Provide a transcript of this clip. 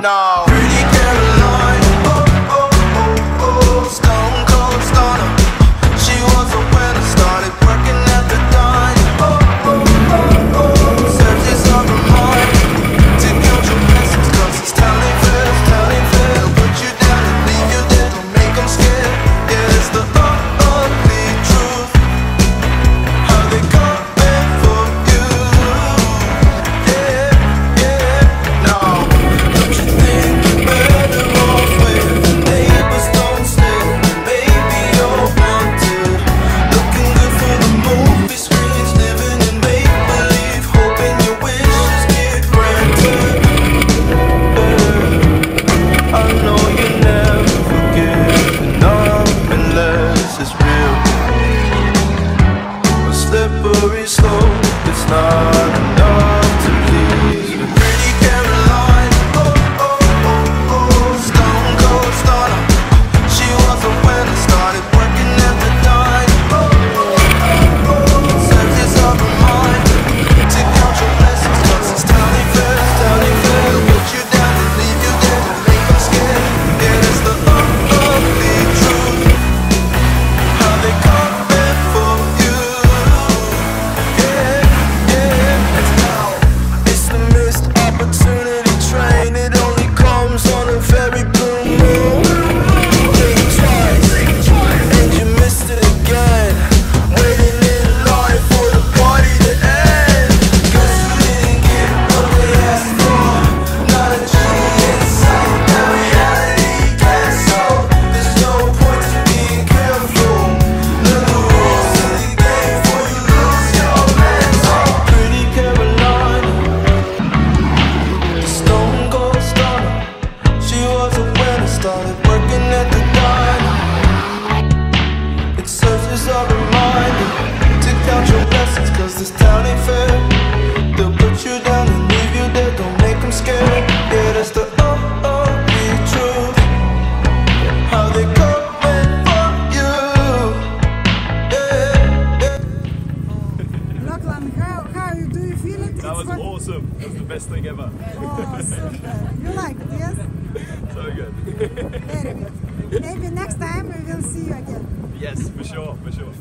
No. is real. A slippery slope. started working at the dawn It serves as a reminder. To count your blessings cause this town ain't fair. They'll put you down and leave you there. Don't make them scared. Yeah, that's the best thing ever. Oh, super. You like it, yes? So good. Very good. Maybe next time we will see you again. Yes, for sure, for sure.